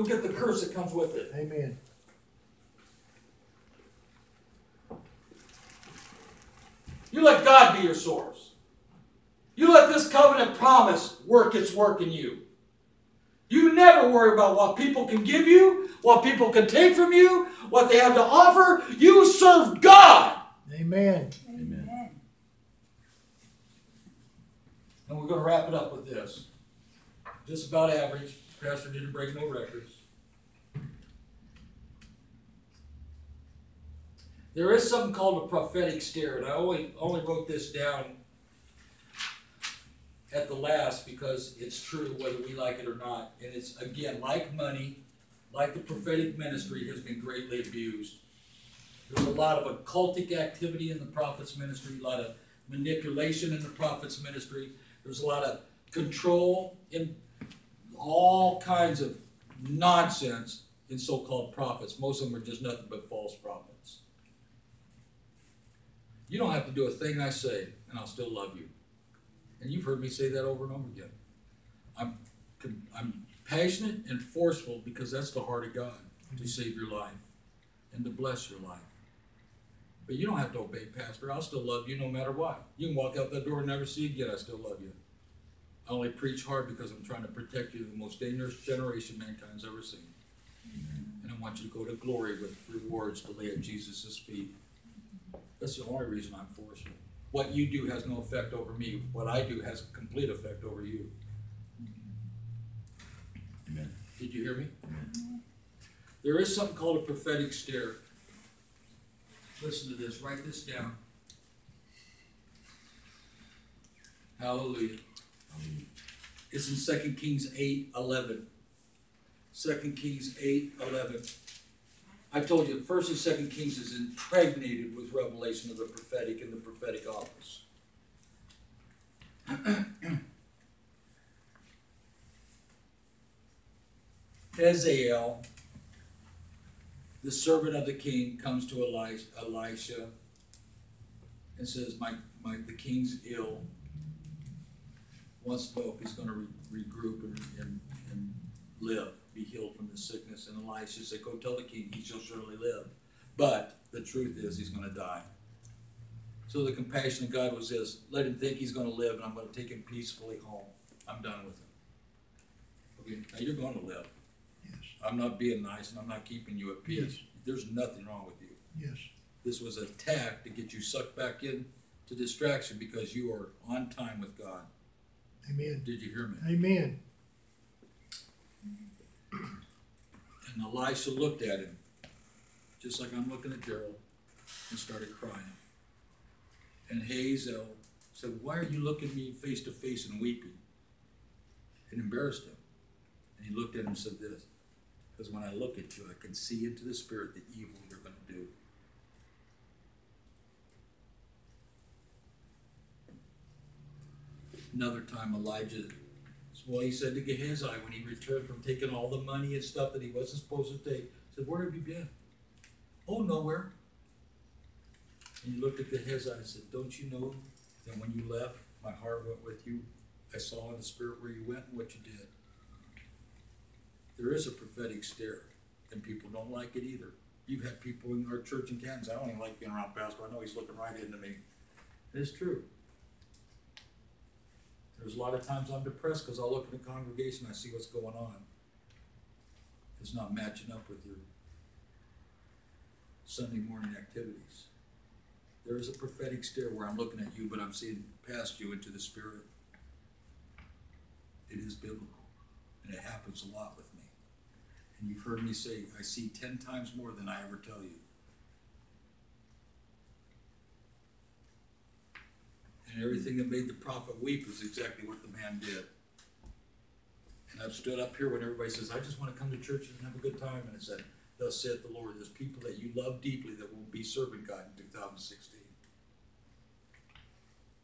you'll get the curse that comes with it. Amen. You let God be your source. You let this covenant promise work its work in you. You never worry about what people can give you, what people can take from you, what they have to offer. You serve God. Amen. Amen. And we're going to wrap it up with this. Just about average. Pastor didn't break no records. There is something called a prophetic stare, and I only, only wrote this down at the last because it's true whether we like it or not. And it's, again, like money, like the prophetic ministry has been greatly abused. There's a lot of occultic activity in the prophet's ministry, a lot of manipulation in the prophet's ministry. There's a lot of control in all kinds of nonsense in so-called prophets. Most of them are just nothing but false prophets. You don't have to do a thing I say, and I'll still love you. And you've heard me say that over and over again. I'm, I'm passionate and forceful because that's the heart of God to mm-hmm. save your life and to bless your life. But you don't have to obey pastor. I'll still love you no matter what. You can walk out that door and never see again. I still love you. I only preach hard because I'm trying to protect you, the most dangerous generation mankind's ever seen. And I want you to go to glory with rewards to lay at Jesus' feet. That's the only reason I'm forceful. What you do has no effect over me. What I do has complete effect over you. Amen. Did you hear me? Amen. There is something called a prophetic stare. Listen to this, write this down. Hallelujah. It's in Second Kings eight eleven. Second Kings eight eleven. I told you, First and Second Kings is impregnated with revelation of the prophetic and the prophetic office. Hazael, the servant of the king, comes to Elisha, Elisha and says, "My, my, the king's ill. Know if he's going to re- regroup and, and, and live, be healed from this sickness." And Elisha said, "Go tell the king he shall surely live, but the truth is he's going to die." So the compassion of God was this: let him think he's going to live, and I'm going to take him peacefully home. I'm done with him. Okay, now you're going to live. Yes. I'm not being nice, and I'm not keeping you at peace. Yes. There's nothing wrong with you. Yes. This was a tack to get you sucked back in to distraction because you are on time with God. Amen. Did you hear me? Amen. And Elisha looked at him, just like I'm looking at Gerald, and started crying. And Hazael said, Why are you looking at me face to face and weeping? It embarrassed him. And he looked at him and said this Because when I look at you, I can see into the spirit the evil you're going to do. Another time, Elijah well, he said to Gehazi when he returned from taking all the money and stuff that he wasn't supposed to take, said, Where have you been? Oh, nowhere. And he looked at Gehazi and said, Don't you know that when you left, my heart went with you? I saw in the spirit where you went and what you did. There is a prophetic stare, and people don't like it either. You've had people in our church in Kansas, I don't even like being around Pastor, I know he's looking right into me. It's true. There's a lot of times I'm depressed because I'll look at the congregation, I see what's going on. It's not matching up with your Sunday morning activities. There is a prophetic stare where I'm looking at you, but I'm seeing past you into the spirit. It is biblical, and it happens a lot with me. And you've heard me say, I see ten times more than I ever tell you. And everything that made the prophet weep is exactly what the man did. And I've stood up here when everybody says, I just want to come to church and have a good time. And I said, Thus saith the Lord, there's people that you love deeply that will be serving God in 2016.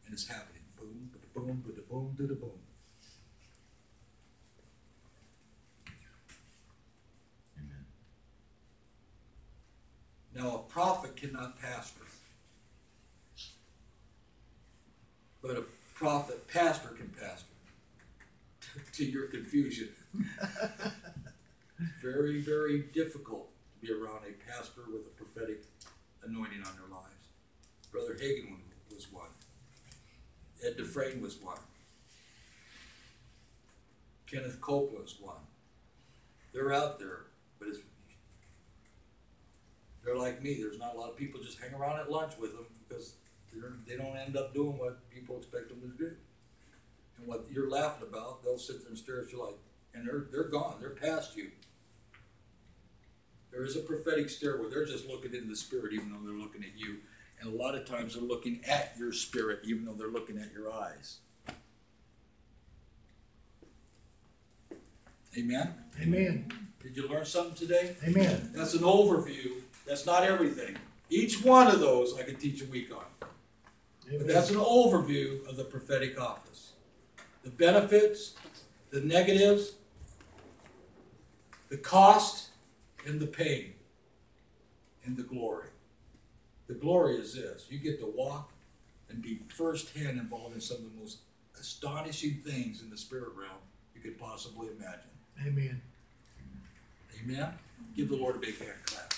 And it's happening. Boom, ba boom, ba boom, da boom. Amen. Now, a prophet cannot pastor. But a prophet pastor can pastor. to your confusion. Very very, very difficult to be around a pastor with a prophetic anointing on their lives. Brother Hagin was one. Ed Dufresne was one. Kenneth Copeland was one. They're out there, but it's they're like me. There's not a lot of people just hang around at lunch with them because they don't end up doing what people expect them to do. And what you're laughing about, they'll sit there and stare at you like, and they're they're gone. They're past you. There is a prophetic stare where they're just looking into the spirit, even though they're looking at you. And a lot of times they're looking at your spirit, even though they're looking at your eyes. Amen. Amen. Did you learn something today? Amen. That's an overview. That's not everything. Each one of those I could teach a week on. But that's an overview of the prophetic office. The benefits, the negatives, the cost, and the pain, and the glory. The glory is this you get to walk and be firsthand involved in some of the most astonishing things in the spirit realm you could possibly imagine. Amen. Amen? Give the Lord a big hand clap.